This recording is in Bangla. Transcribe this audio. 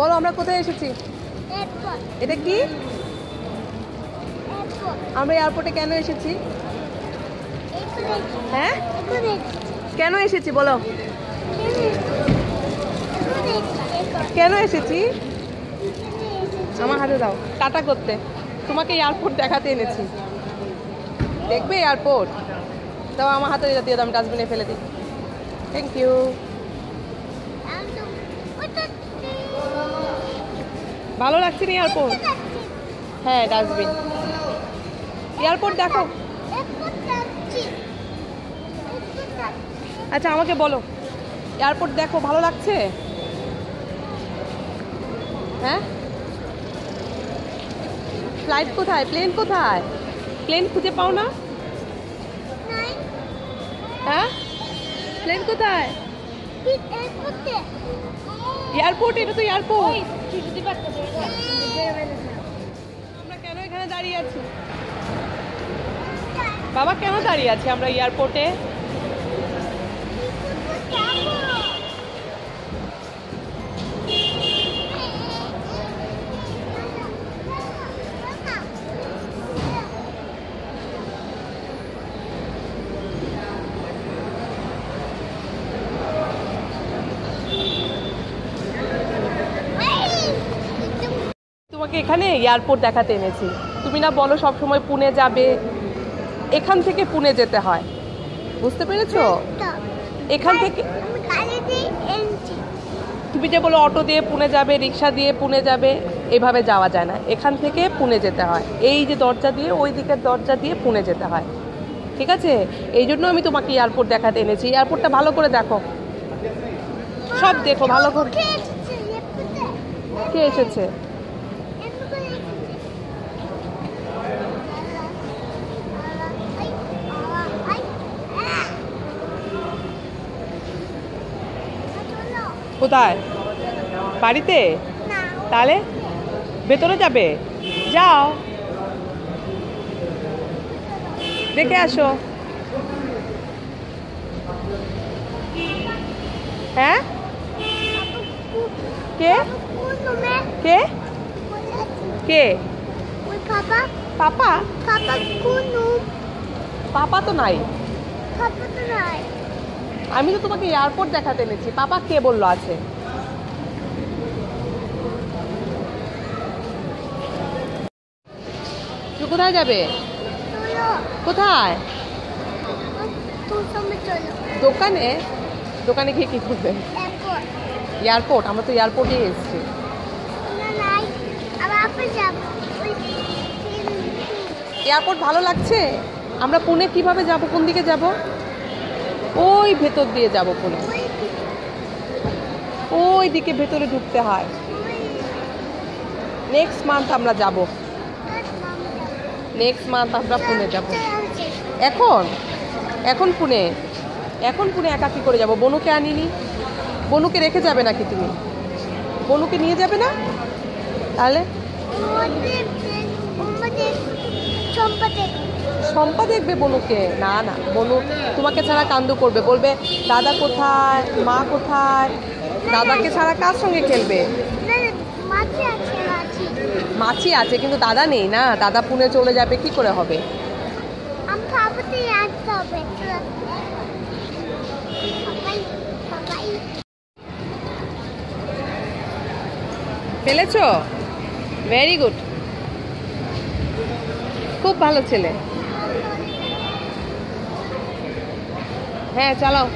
বলো আমরা কোথায় এসেছি? এটা কি? আমরা এয়ারপোর্টে কেন এসেছি? হ্যাঁ? কেন এসেছি বলো। কেন এসেছি? আমার হাতে দাও। টাটা করতে। তোমাকে এয়ারপোর্ট দেখাতে এনেছি। দেখবে এয়ারপোর্ট? দাও আমার হাতে দিয়ে দাও আমি ডাস্টবিনে ফেলে দিই। থ্যাংক ইউ ভালো লাগছে না এয়ারপোর্ট হ্যাঁ ডাস্টবিন এয়ারপোর্ট দেখো। আচ্ছা আমাকে বলো। এয়ারপোর্ট দেখো, ভালো লাগছে? হ্যাঁ? ফ্লাইট কোথায়? প্লেন কোথায়? প্লেন খুঁজে পাও না? হ্যাঁ? প্লেন কোথায়? এয়ারপোর্ট এটা তো এয়ারপোর্ট আমরা কেন এখানে দাঁড়িয়ে আছি? বাবা কেন দাঁড়িয়ে আছি আমরা এয়ারপোর্টে তোমাকে এখানে এয়ারপোর্ট দেখাতে এনেছি। তুমি না বলো সব সময় পুনে যাবে। এখান থেকে পুনে যেতে হয়। বুঝতে পেরেছ? এখান থেকে তুমি যে বলো অটো দিয়ে পুনে যাবে রিক্সা দিয়ে পুনে যাবে এভাবে যাওয়া যায় না। এখান থেকে পুনে যেতে হয়। এই যে দরজা দিয়ে ওই দিকের দরজা দিয়ে পুনে যেতে হয়। ঠিক আছে? এই জন্য আমি তোমাকে এয়ারপোর্ট দেখাতে এনেছি। এয়ারপোর্টটা ভালো করে দেখো। সব দেখো ভালো করে কে এসেছে এরপরে কে এসেছে এরপরে কোথায়? বাড়িতে? তাহলে ভেতরে যাবে। যাও। দেখে আসো। হ্যাঁ? কে? কে? কে? পাপা? পাপা তো নাই। পাপা তো নাই। আমি তো তোমাকে এয়ারপোর্ট দেখাতে এনেছি। পাপা, কে বলল আছে? তুমি কোথায় যাবে? কোথায়? দোকানে? দোকানে গিয়ে কি করবে? এয়ারপোর্ট, আমরা তো এয়ারপোর্টে এসেছি। এয়ারপোর্ট ভালো লাগছে? আমরা পুনে কীভাবে যাব? কোন দিকে যাব? ওই ভেতর দিয়ে যাব ওই ওই দিকে ভেতরে ঢুকতে হয়। নেক্সট মান্থ আমরা যাব। নেক্সট মান্থ আমরা পুনে যাব। এখন? এখন পুনে? এখন পুনে একা কি করে যাব? বনুকে আনিনি। বনুকে রেখে যাবে নাকি তুমি? বনুকে নিয়ে যাবে না? তাহলে? শম্পা দেখবে। বনুকে না না বনু তোমাকে ছাড়া কান্দু করবে। বলবে দাদা কোথায়? মা কোথায়? দাদাকে ছাড়া কার সঙ্গে খেলবে? মাছি আছে কিন্তু দাদা নেই না। দাদা পুনে চলে যাবে কি করে হবে? ফেলেছো? ভেরি গুড খুব ভালো ছেলে। হ্যাঁ চালাও।